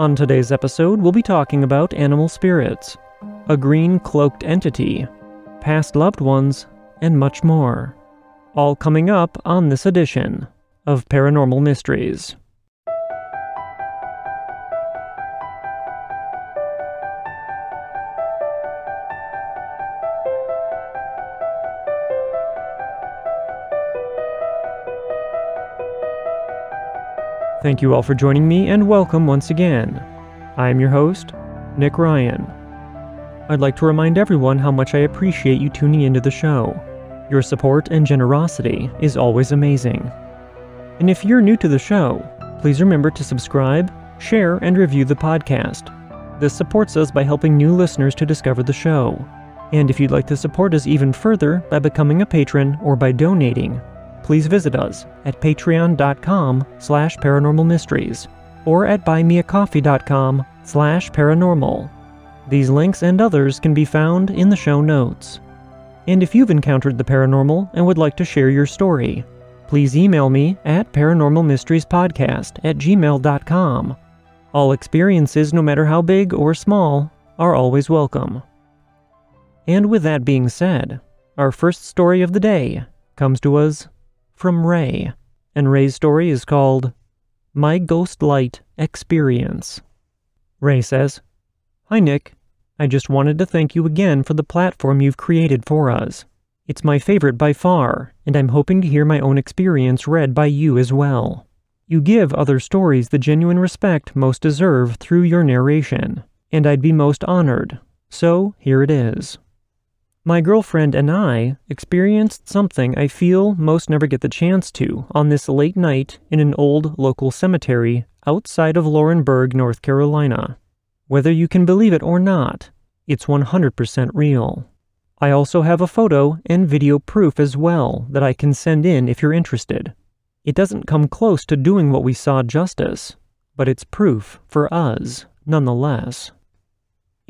On today's episode, we'll be talking about animal spirits, a green cloaked entity, past loved ones, and much more. All coming up on this edition of Paranormal Mysteries. Thank you all for joining me and welcome once again. I'm your host, Nick Ryan. I'd like to remind everyone how much I appreciate you tuning into the show. Your support and generosity is always amazing. And if you're new to the show, please remember to subscribe, share, and review the podcast. This supports us by helping new listeners to discover the show. And if you'd like to support us even further by becoming a patron or by donating, please visit us at patreon.com slash paranormalmysteries or at buymeacoffee.com slash paranormal. These links and others can be found in the show notes. And if you've encountered the paranormal and would like to share your story, please email me at paranormalmysteriespodcast at gmail.com. All experiences, no matter how big or small, are always welcome. And with that being said, our first story of the day comes to us from Ray, and Ray's story is called My Ghost Light Experience. Ray says, Hi Nick, I just wanted to thank you again for the platform you've created for us. It's my favorite by far, and I'm hoping to hear my own experience read by you as well. You give other stories the genuine respect most deserve through your narration, and I'd be most honored. So here it is. My girlfriend and I experienced something I feel most never get the chance to on this late night in an old local cemetery outside of Laurinburg, North Carolina. Whether you can believe it or not, it's 100% real. I also have a photo and video proof as well that I can send in if you're interested. It doesn't come close to doing what we saw justice, but it's proof for us nonetheless.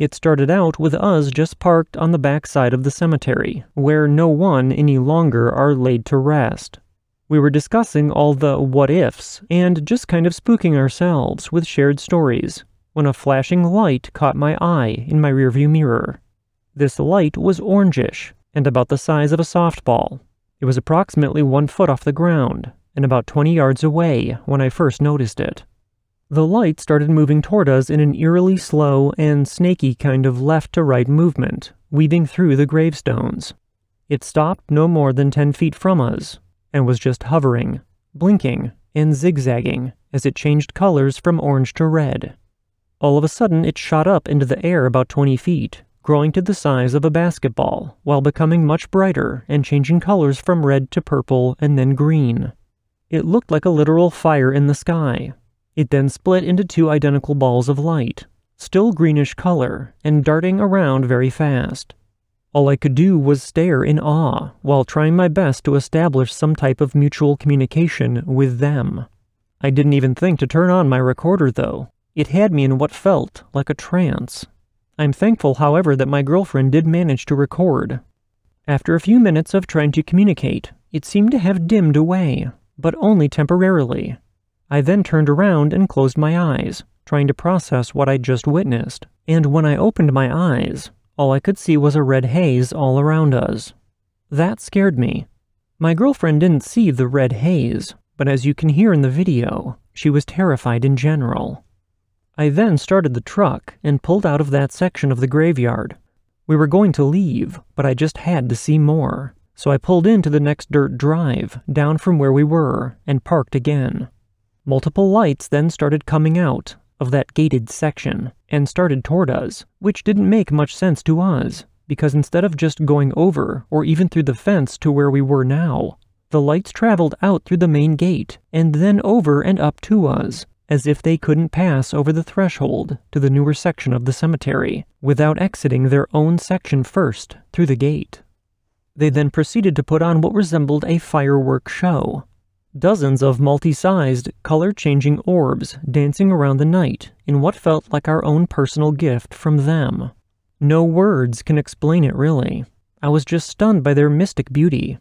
It started out with us just parked on the back side of the cemetery, where no one any longer are laid to rest. We were discussing all the what ifs and just kind of spooking ourselves with shared stories when a flashing light caught my eye in my rearview mirror. This light was orangish and about the size of a softball. It was approximately one foot off the ground and about 20 yards away when I first noticed it. The light started moving toward us in an eerily slow and snaky kind of left to right movement, weaving through the gravestones. It stopped no more than 10 feet from us, and was just hovering, blinking, and zigzagging as it changed colors from orange to red. All of a sudden, it shot up into the air about 20 feet, growing to the size of a basketball, while becoming much brighter and changing colors from red to purple and then green. It looked like a literal fire in the sky, it then split into two identical balls of light, still greenish color, and darting around very fast. All I could do was stare in awe while trying my best to establish some type of mutual communication with them. I didn't even think to turn on my recorder, though. It had me in what felt like a trance. I'm thankful, however, that my girlfriend did manage to record. After a few minutes of trying to communicate, it seemed to have dimmed away, but only temporarily, I then turned around and closed my eyes, trying to process what I'd just witnessed. And when I opened my eyes, all I could see was a red haze all around us. That scared me. My girlfriend didn't see the red haze, but as you can hear in the video, she was terrified in general. I then started the truck and pulled out of that section of the graveyard. We were going to leave, but I just had to see more, so I pulled into the next dirt drive down from where we were and parked again. Multiple lights then started coming out of that gated section and started toward us, which didn't make much sense to us, because instead of just going over or even through the fence to where we were now, the lights traveled out through the main gate and then over and up to us, as if they couldn't pass over the threshold to the newer section of the cemetery without exiting their own section first through the gate. They then proceeded to put on what resembled a firework show, Dozens of multi-sized, color-changing orbs dancing around the night in what felt like our own personal gift from them. No words can explain it really. I was just stunned by their mystic beauty.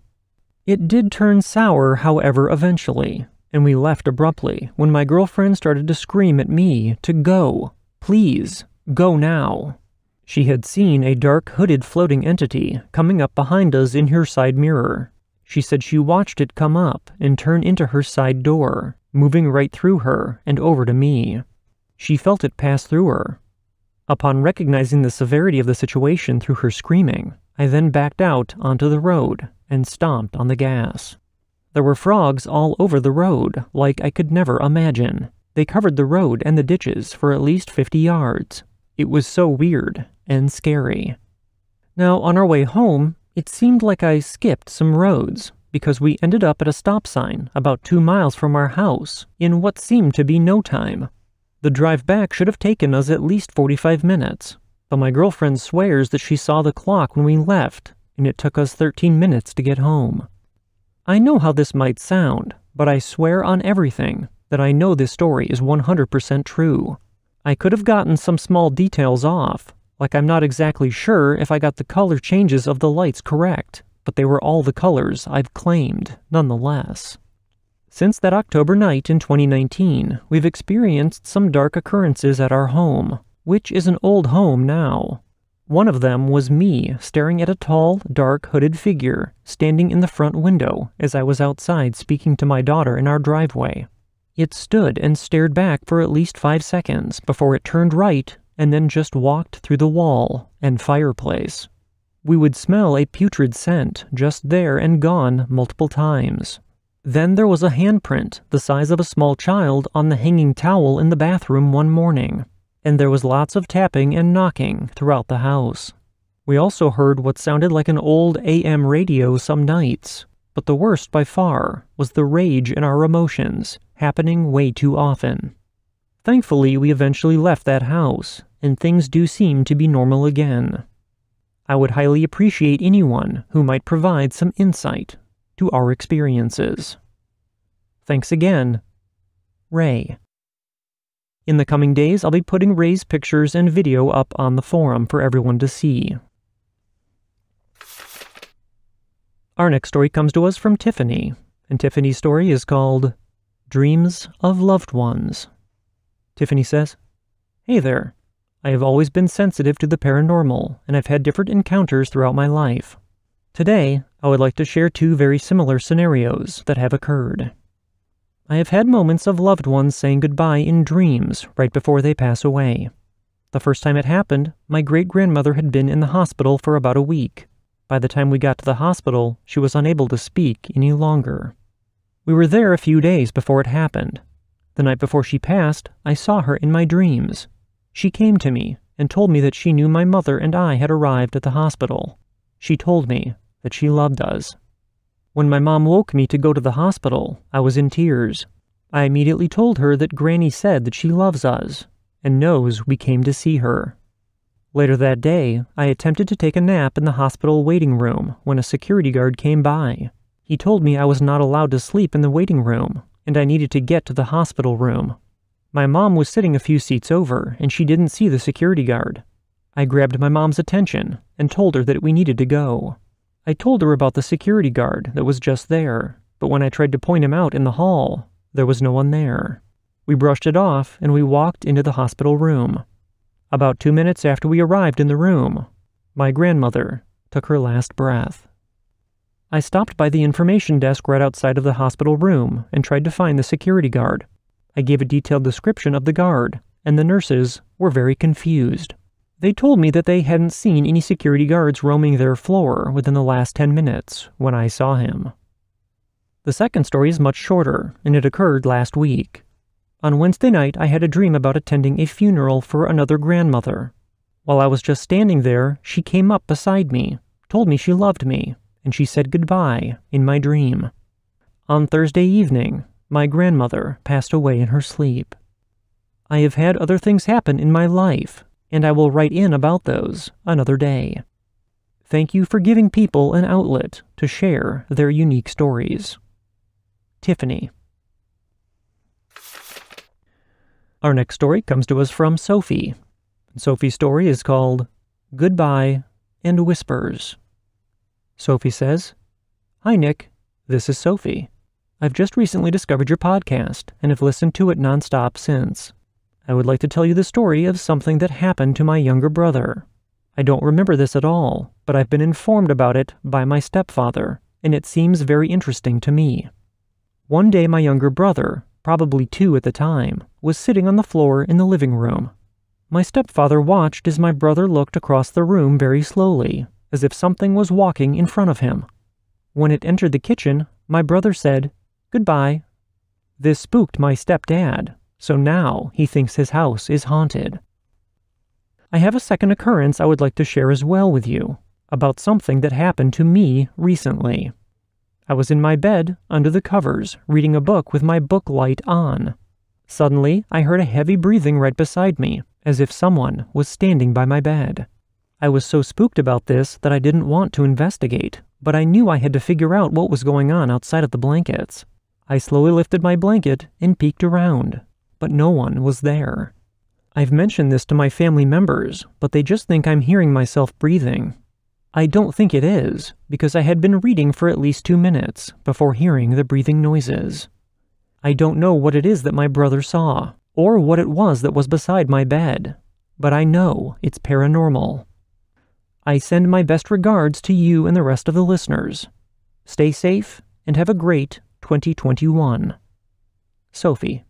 It did turn sour, however, eventually, and we left abruptly when my girlfriend started to scream at me to go. Please, go now. She had seen a dark hooded floating entity coming up behind us in her side mirror. She said she watched it come up and turn into her side door, moving right through her and over to me. She felt it pass through her. Upon recognizing the severity of the situation through her screaming, I then backed out onto the road and stomped on the gas. There were frogs all over the road, like I could never imagine. They covered the road and the ditches for at least 50 yards. It was so weird and scary. Now, on our way home, it seemed like I skipped some roads because we ended up at a stop sign about two miles from our house in what seemed to be no time. The drive back should have taken us at least 45 minutes, but my girlfriend swears that she saw the clock when we left, and it took us 13 minutes to get home. I know how this might sound, but I swear on everything that I know this story is 100% true. I could have gotten some small details off, like I'm not exactly sure if I got the color changes of the lights correct, but they were all the colors I've claimed, nonetheless. Since that October night in 2019, we've experienced some dark occurrences at our home, which is an old home now. One of them was me staring at a tall, dark, hooded figure standing in the front window as I was outside speaking to my daughter in our driveway. It stood and stared back for at least five seconds before it turned right and then just walked through the wall and fireplace. We would smell a putrid scent just there and gone multiple times. Then there was a handprint the size of a small child on the hanging towel in the bathroom one morning, and there was lots of tapping and knocking throughout the house. We also heard what sounded like an old AM radio some nights, but the worst by far was the rage in our emotions happening way too often. Thankfully, we eventually left that house, and things do seem to be normal again. I would highly appreciate anyone who might provide some insight to our experiences. Thanks again, Ray. In the coming days, I'll be putting Ray's pictures and video up on the forum for everyone to see. Our next story comes to us from Tiffany, and Tiffany's story is called Dreams of Loved Ones. Tiffany says, Hey there. I have always been sensitive to the paranormal, and I've had different encounters throughout my life. Today, I would like to share two very similar scenarios that have occurred. I have had moments of loved ones saying goodbye in dreams right before they pass away. The first time it happened, my great grandmother had been in the hospital for about a week. By the time we got to the hospital, she was unable to speak any longer. We were there a few days before it happened. The night before she passed, I saw her in my dreams. She came to me and told me that she knew my mother and I had arrived at the hospital. She told me that she loved us. When my mom woke me to go to the hospital, I was in tears. I immediately told her that Granny said that she loves us and knows we came to see her. Later that day, I attempted to take a nap in the hospital waiting room when a security guard came by. He told me I was not allowed to sleep in the waiting room, and I needed to get to the hospital room. My mom was sitting a few seats over, and she didn't see the security guard. I grabbed my mom's attention and told her that we needed to go. I told her about the security guard that was just there, but when I tried to point him out in the hall, there was no one there. We brushed it off and we walked into the hospital room. About two minutes after we arrived in the room, my grandmother took her last breath. I stopped by the information desk right outside of the hospital room and tried to find the security guard. I gave a detailed description of the guard, and the nurses were very confused. They told me that they hadn't seen any security guards roaming their floor within the last 10 minutes when I saw him. The second story is much shorter, and it occurred last week. On Wednesday night, I had a dream about attending a funeral for another grandmother. While I was just standing there, she came up beside me, told me she loved me, and she said goodbye in my dream. On Thursday evening, my grandmother passed away in her sleep. I have had other things happen in my life, and I will write in about those another day. Thank you for giving people an outlet to share their unique stories. Tiffany. Our next story comes to us from Sophie. Sophie's story is called Goodbye and Whispers. Sophie says, Hi, Nick. This is Sophie. I've just recently discovered your podcast and have listened to it nonstop since. I would like to tell you the story of something that happened to my younger brother. I don't remember this at all, but I've been informed about it by my stepfather, and it seems very interesting to me. One day, my younger brother, probably two at the time, was sitting on the floor in the living room. My stepfather watched as my brother looked across the room very slowly, as if something was walking in front of him. When it entered the kitchen, my brother said, Goodbye. This spooked my stepdad, so now he thinks his house is haunted. I have a second occurrence I would like to share as well with you about something that happened to me recently. I was in my bed, under the covers, reading a book with my book light on. Suddenly, I heard a heavy breathing right beside me, as if someone was standing by my bed. I was so spooked about this that I didn't want to investigate, but I knew I had to figure out what was going on outside of the blankets. I slowly lifted my blanket and peeked around, but no one was there. I've mentioned this to my family members, but they just think I'm hearing myself breathing. I don't think it is, because I had been reading for at least two minutes before hearing the breathing noises. I don't know what it is that my brother saw, or what it was that was beside my bed, but I know it's paranormal. I send my best regards to you and the rest of the listeners. Stay safe and have a great 2021. Sophie.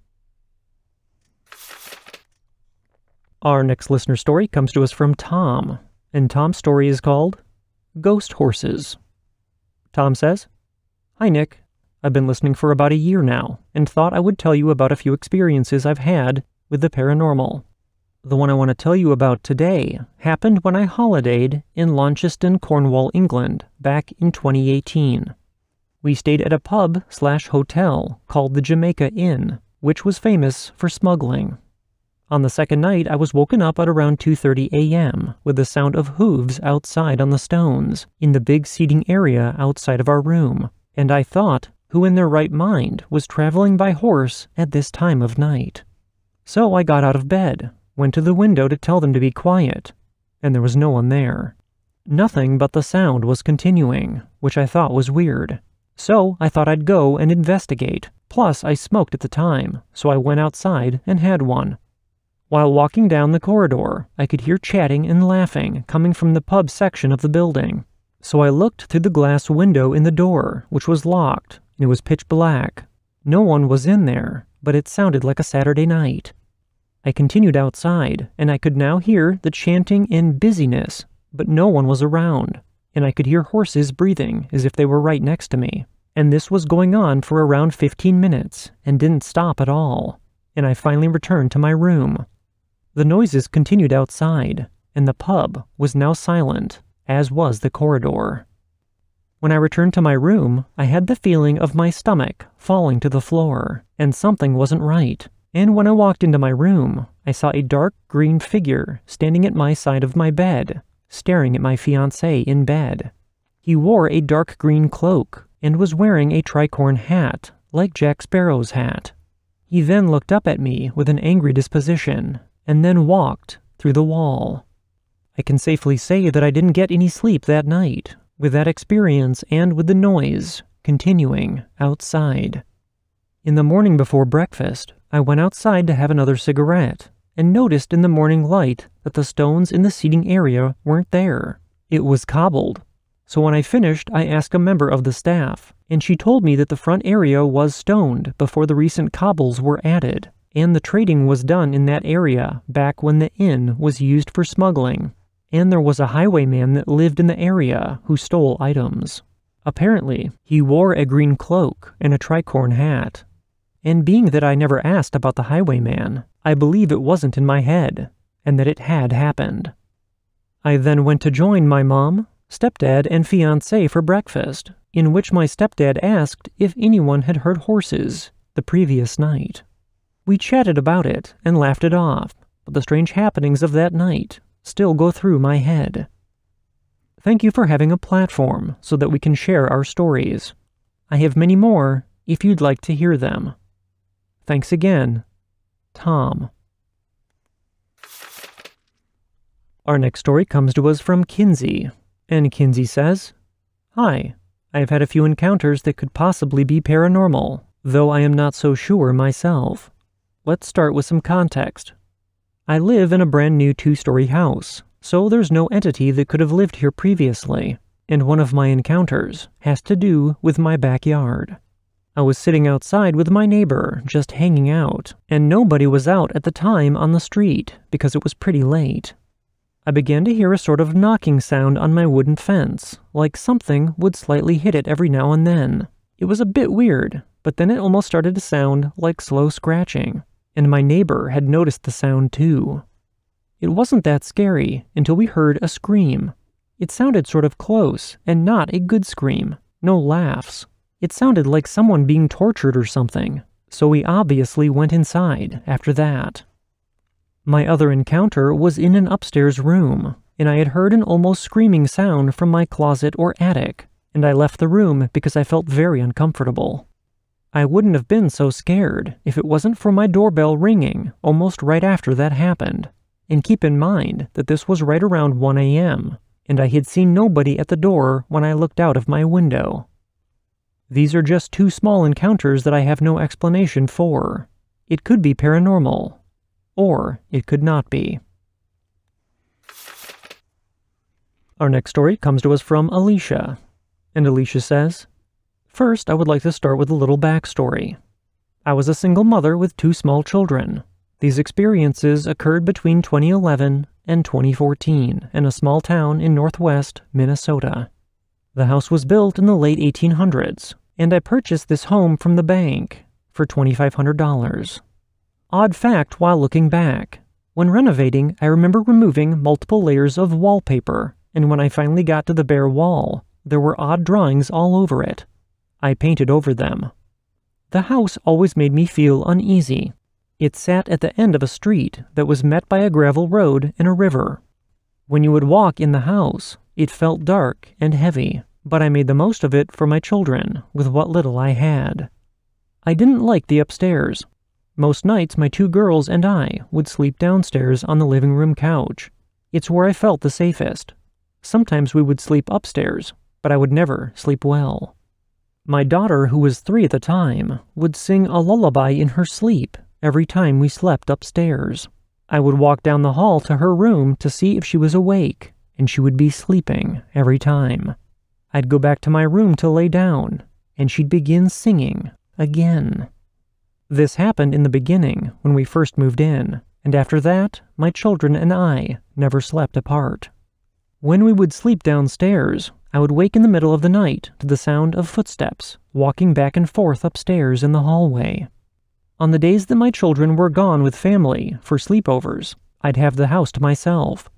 Our next listener story comes to us from Tom, and Tom's story is called Ghost Horses. Tom says, Hi, Nick. I've been listening for about a year now and thought I would tell you about a few experiences I've had with the paranormal. The one I want to tell you about today happened when I holidayed in Launceston, Cornwall, England, back in 2018. We stayed at a pub slash hotel called the Jamaica Inn, which was famous for smuggling. On the second night, I was woken up at around 2:30 a.m. with the sound of hooves outside on the stones in the big seating area outside of our room, and I thought, who in their right mind was traveling by horse at this time of night? So I got out of bed, went to the window to tell them to be quiet, and there was no one there. Nothing but the sound was continuing, which I thought was weird. So I thought I'd go and investigate. Plus, I smoked at the time, so I went outside and had one. While walking down the corridor, I could hear chatting and laughing coming from the pub section of the building. So I looked through the glass window in the door, which was locked, and it was pitch black. No one was in there, but it sounded like a Saturday night. I continued outside, and I could now hear the chanting and busyness, but no one was around and I could hear horses breathing as if they were right next to me. And this was going on for around 15 minutes and didn't stop at all. And I finally returned to my room. The noises continued outside, and the pub was now silent, as was the corridor. When I returned to my room, I had the feeling of my stomach falling to the floor, and something wasn't right. And when I walked into my room, I saw a dark green figure standing at my side of my bed, staring at my fiancée in bed. He wore a dark green cloak and was wearing a tricorn hat, like Jack Sparrow's hat. He then looked up at me with an angry disposition and then walked through the wall. I can safely say that I didn't get any sleep that night, with that experience and with the noise continuing outside. In the morning before breakfast, I went outside to have another cigarette and noticed in the morning light that the stones in the seating area weren't there. It was cobbled. So when I finished, I asked a member of the staff, and she told me that the front area was stoned before the recent cobbles were added, and the trading was done in that area back when the inn was used for smuggling, and there was a highwayman that lived in the area who stole items. Apparently, he wore a green cloak and a tricorn hat. And being that I never asked about the highwayman, I believe it wasn't in my head, and that it had happened. I then went to join my mom, stepdad, and fiancé for breakfast, in which my stepdad asked if anyone had heard horses the previous night. We chatted about it and laughed it off, but the strange happenings of that night still go through my head. Thank you for having a platform so that we can share our stories. I have many more if you'd like to hear them. Thanks again, Tom. Our next story comes to us from Kinsey, and Kinsey says, Hi, I have had a few encounters that could possibly be paranormal, though I am not so sure myself. Let's start with some context. I live in a brand new two story house, so there's no entity that could have lived here previously, and one of my encounters has to do with my backyard. I was sitting outside with my neighbor, just hanging out, and nobody was out at the time on the street because it was pretty late. I began to hear a sort of knocking sound on my wooden fence, like something would slightly hit it every now and then. It was a bit weird, but then it almost started to sound like slow scratching, and my neighbor had noticed the sound too. It wasn't that scary until we heard a scream. It sounded sort of close, and not a good scream. No laughs. It sounded like someone being tortured or something, so we obviously went inside after that. My other encounter was in an upstairs room, and I had heard an almost screaming sound from my closet or attic, and I left the room because I felt very uncomfortable. I wouldn't have been so scared if it wasn't for my doorbell ringing almost right after that happened. And keep in mind that this was right around 1 a.m., and I had seen nobody at the door when I looked out of my window. These are just two small encounters that I have no explanation for. It could be paranormal, or it could not be. Our next story comes to us from Alicia, and Alicia says, First, I would like to start with a little backstory. I was a single mother with two small children. These experiences occurred between 2011 and 2014 in a small town in northwest Minnesota. The house was built in the late 1800s, and I purchased this home from the bank for $2,500. Odd fact while looking back. When renovating, I remember removing multiple layers of wallpaper, and when I finally got to the bare wall, there were odd drawings all over it. I painted over them. The house always made me feel uneasy. It sat at the end of a street that was met by a gravel road and a river. When you would walk in the house, it felt dark and heavy, but I made the most of it for my children with what little I had. I didn't like the upstairs, most nights, my two girls and I would sleep downstairs on the living room couch. It's where I felt the safest. Sometimes we would sleep upstairs, but I would never sleep well. My daughter, who was three at the time, would sing a lullaby in her sleep every time we slept upstairs. I would walk down the hall to her room to see if she was awake, and she would be sleeping every time. I'd go back to my room to lay down, and she'd begin singing again. This happened in the beginning when we first moved in, and after that, my children and I never slept apart. When we would sleep downstairs, I would wake in the middle of the night to the sound of footsteps walking back and forth upstairs in the hallway. On the days that my children were gone with family for sleepovers, I'd have the house to myself.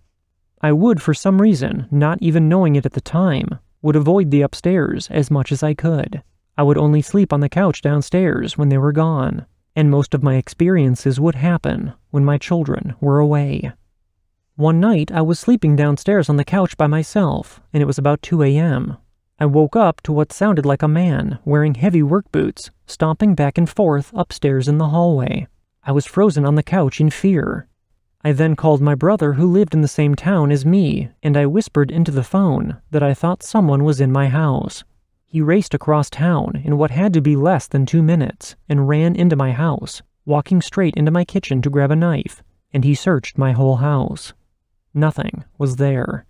I would, for some reason, not even knowing it at the time, would avoid the upstairs as much as I could. I would only sleep on the couch downstairs when they were gone, and most of my experiences would happen when my children were away. One night, I was sleeping downstairs on the couch by myself, and it was about 2 a.m. I woke up to what sounded like a man wearing heavy work boots, stomping back and forth upstairs in the hallway. I was frozen on the couch in fear. I then called my brother who lived in the same town as me, and I whispered into the phone that I thought someone was in my house. He raced across town in what had to be less than two minutes and ran into my house, walking straight into my kitchen to grab a knife, and he searched my whole house. Nothing was there.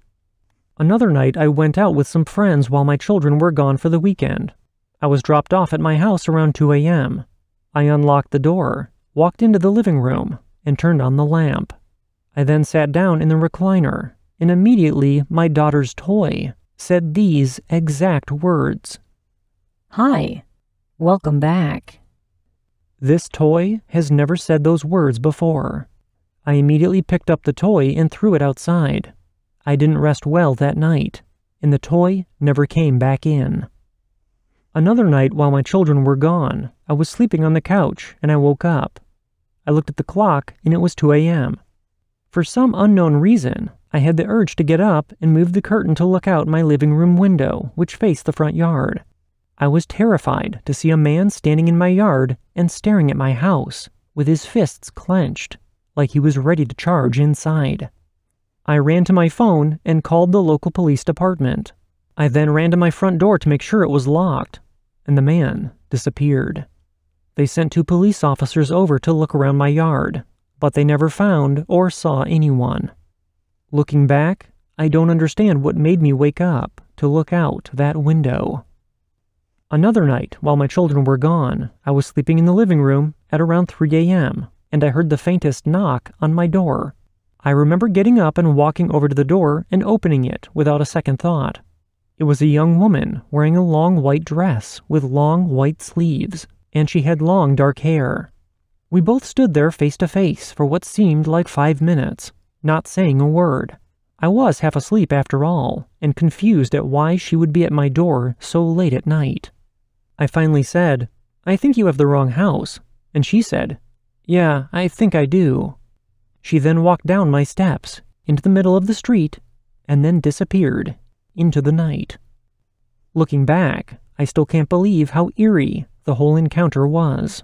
Another night, I went out with some friends while my children were gone for the weekend. I was dropped off at my house around 2 a.m. I unlocked the door, walked into the living room, and turned on the lamp. I then sat down in the recliner, and immediately my daughter's toy, said these exact words Hi, welcome back. This toy has never said those words before. I immediately picked up the toy and threw it outside. I didn't rest well that night, and the toy never came back in. Another night, while my children were gone, I was sleeping on the couch and I woke up. I looked at the clock and it was 2 a.m. For some unknown reason, I had the urge to get up and move the curtain to look out my living room window, which faced the front yard. I was terrified to see a man standing in my yard and staring at my house, with his fists clenched, like he was ready to charge inside. I ran to my phone and called the local police department. I then ran to my front door to make sure it was locked, and the man disappeared. They sent two police officers over to look around my yard, but they never found or saw anyone. Looking back, I don't understand what made me wake up to look out that window. Another night, while my children were gone, I was sleeping in the living room at around 3 a.m., and I heard the faintest knock on my door. I remember getting up and walking over to the door and opening it without a second thought. It was a young woman wearing a long white dress with long white sleeves, and she had long dark hair. We both stood there face to face for what seemed like five minutes, not saying a word. I was half asleep after all, and confused at why she would be at my door so late at night. I finally said, I think you have the wrong house. And she said, Yeah, I think I do. She then walked down my steps into the middle of the street and then disappeared into the night. Looking back, I still can't believe how eerie the whole encounter was.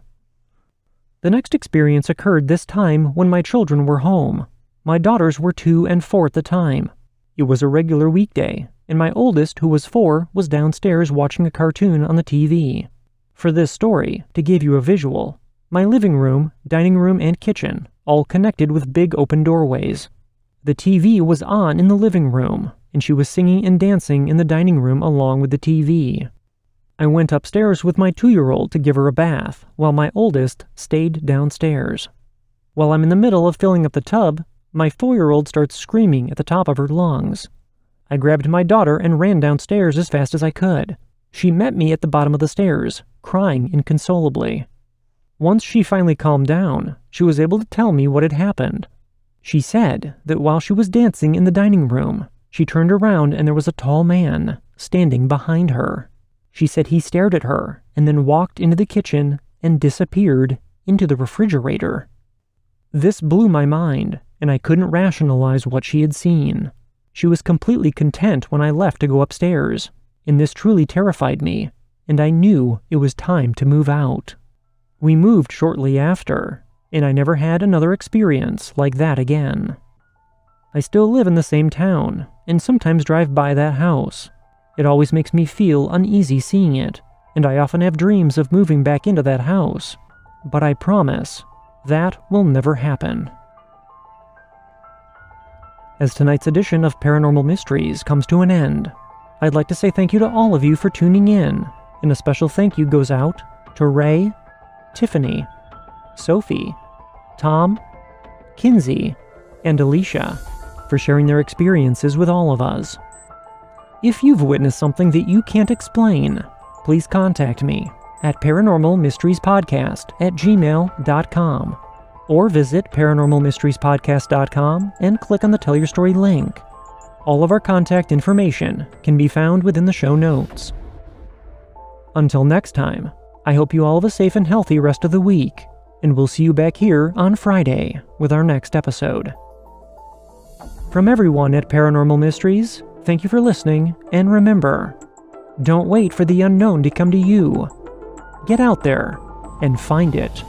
The next experience occurred this time when my children were home. My daughters were two and four at the time. It was a regular weekday, and my oldest, who was four, was downstairs watching a cartoon on the TV. For this story, to give you a visual, my living room, dining room, and kitchen all connected with big open doorways. The TV was on in the living room, and she was singing and dancing in the dining room along with the TV. I went upstairs with my two year old to give her a bath, while my oldest stayed downstairs. While I'm in the middle of filling up the tub, my four year old starts screaming at the top of her lungs. I grabbed my daughter and ran downstairs as fast as I could. She met me at the bottom of the stairs, crying inconsolably. Once she finally calmed down, she was able to tell me what had happened. She said that while she was dancing in the dining room, she turned around and there was a tall man standing behind her. She said he stared at her and then walked into the kitchen and disappeared into the refrigerator. This blew my mind, and I couldn't rationalize what she had seen. She was completely content when I left to go upstairs, and this truly terrified me, and I knew it was time to move out. We moved shortly after, and I never had another experience like that again. I still live in the same town, and sometimes drive by that house. It always makes me feel uneasy seeing it, and I often have dreams of moving back into that house. But I promise, that will never happen. As tonight's edition of Paranormal Mysteries comes to an end, I'd like to say thank you to all of you for tuning in, and a special thank you goes out to Ray, Tiffany, Sophie, Tom, Kinsey, and Alicia for sharing their experiences with all of us. If you've witnessed something that you can't explain, please contact me at paranormalmysteriespodcast at gmail.com or visit paranormalmysteriespodcast.com and click on the Tell Your Story link. All of our contact information can be found within the show notes. Until next time, I hope you all have a safe and healthy rest of the week, and we'll see you back here on Friday with our next episode. From everyone at Paranormal Mysteries, thank you for listening, and remember don't wait for the unknown to come to you. Get out there and find it.